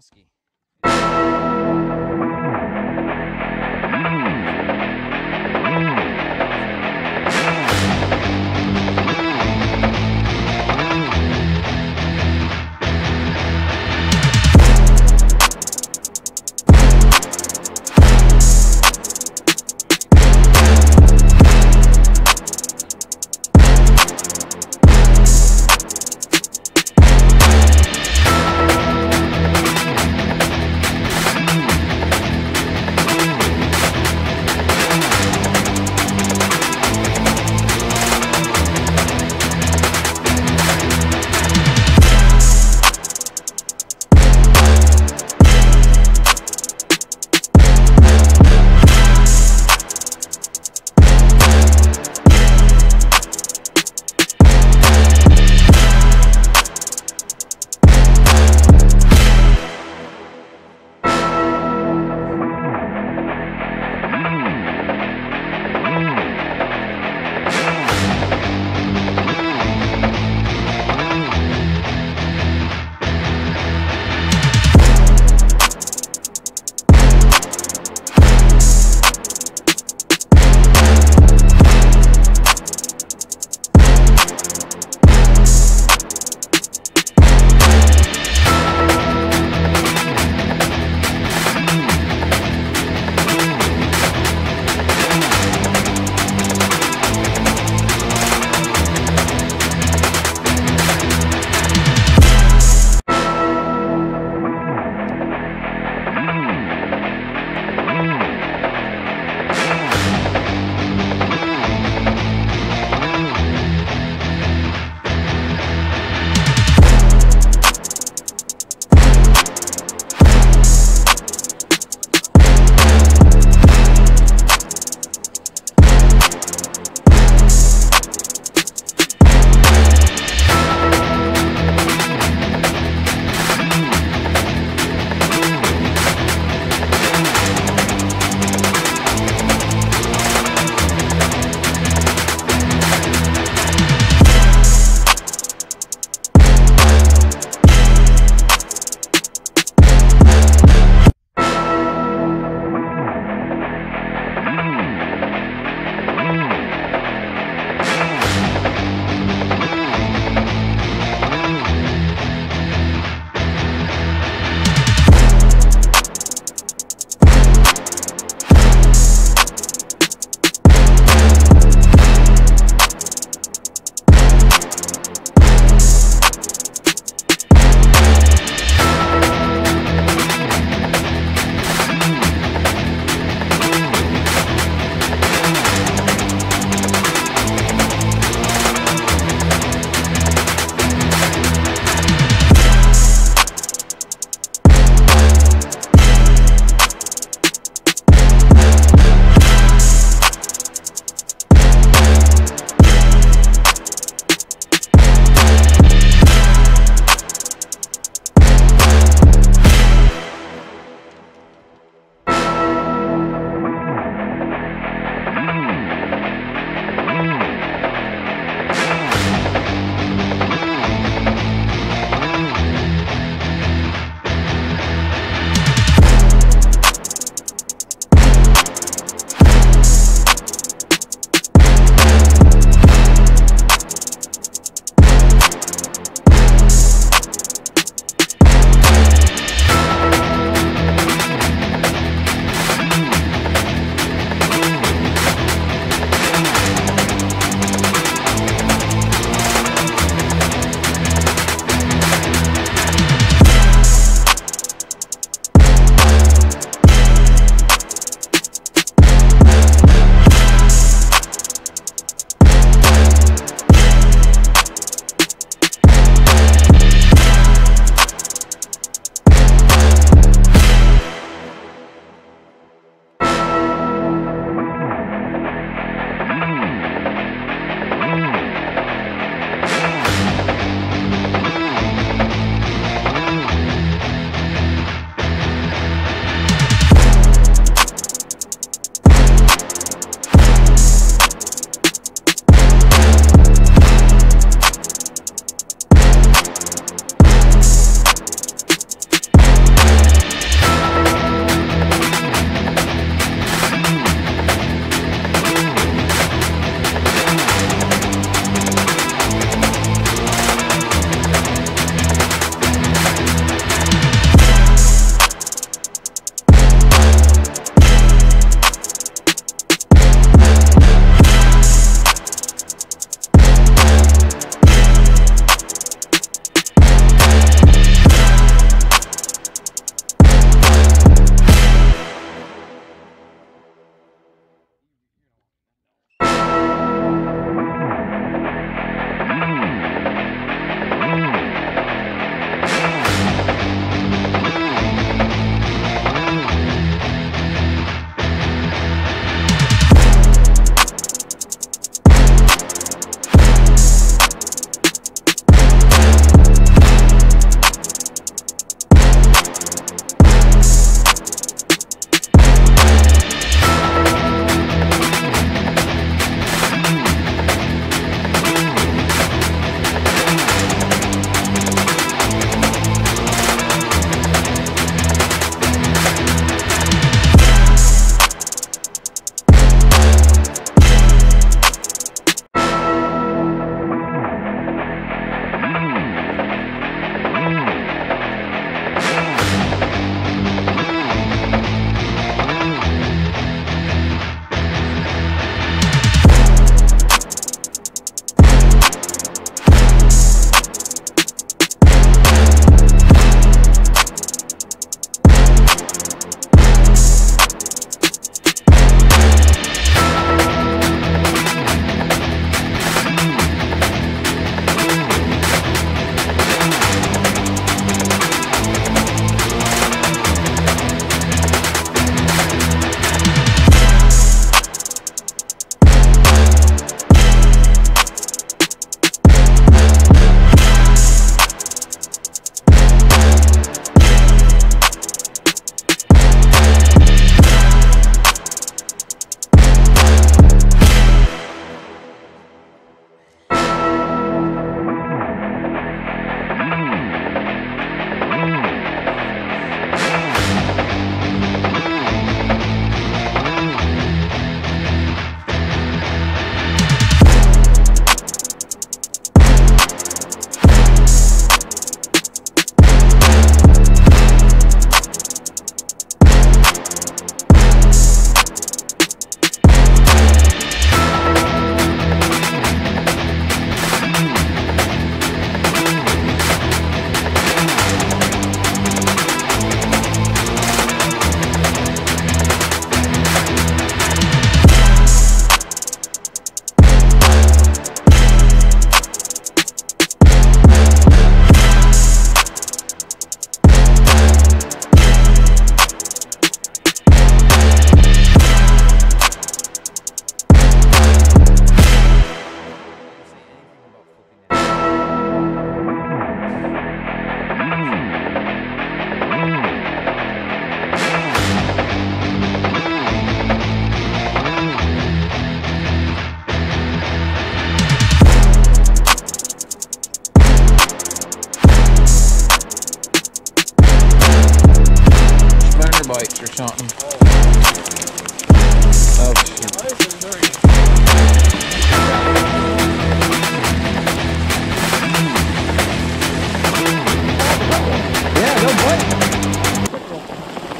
to Oh. Yeah, they'll bite.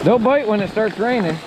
They'll bite when it starts raining.